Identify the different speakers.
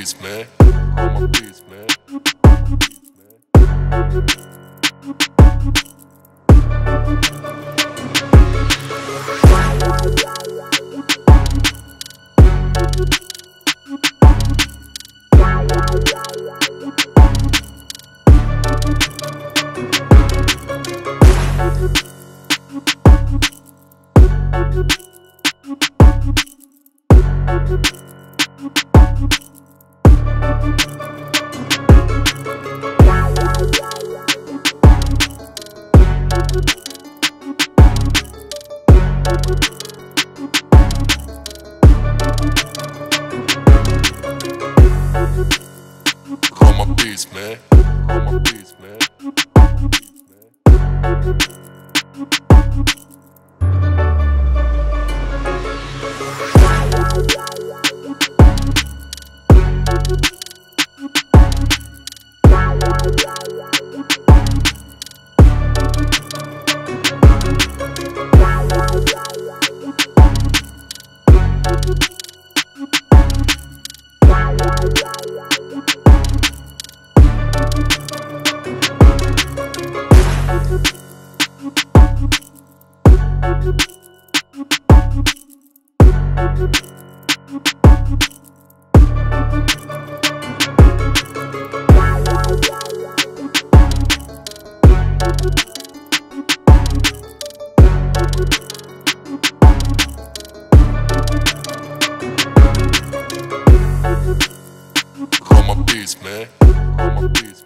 Speaker 1: beats, man. On my man. My On my beats, man. On my beats.